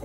I